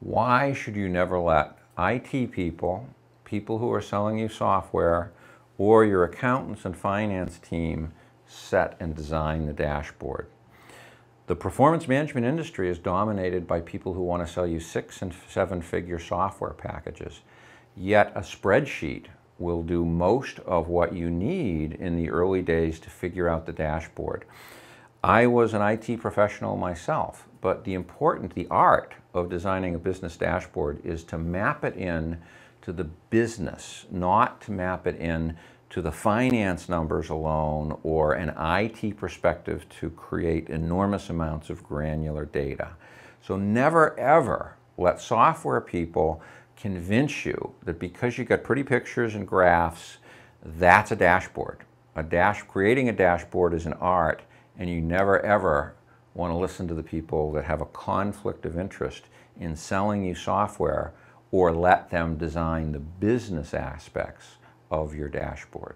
Why should you never let IT people, people who are selling you software, or your accountants and finance team set and design the dashboard? The performance management industry is dominated by people who want to sell you six and seven figure software packages. Yet a spreadsheet will do most of what you need in the early days to figure out the dashboard. I was an IT professional myself, but the important, the art of designing a business dashboard is to map it in to the business, not to map it in to the finance numbers alone or an IT perspective to create enormous amounts of granular data. So never ever let software people convince you that because you got pretty pictures and graphs, that's a dashboard. A dash, creating a dashboard is an art, and you never ever want to listen to the people that have a conflict of interest in selling you software or let them design the business aspects of your dashboard.